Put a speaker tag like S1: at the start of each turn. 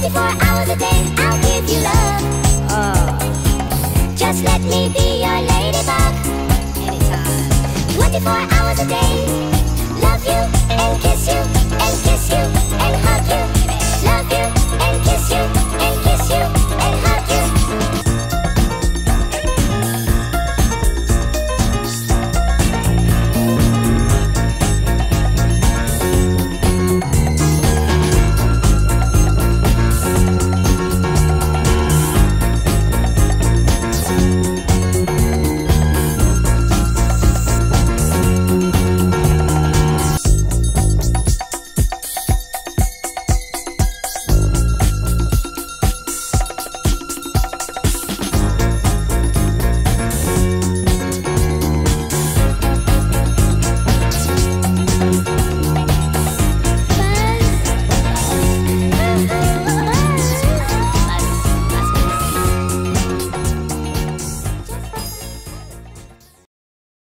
S1: 24 hours a day, I'll give you love. Oh. Just let me be your ladybug. Anytime. 24 hours a day, love you and kiss you and kiss you.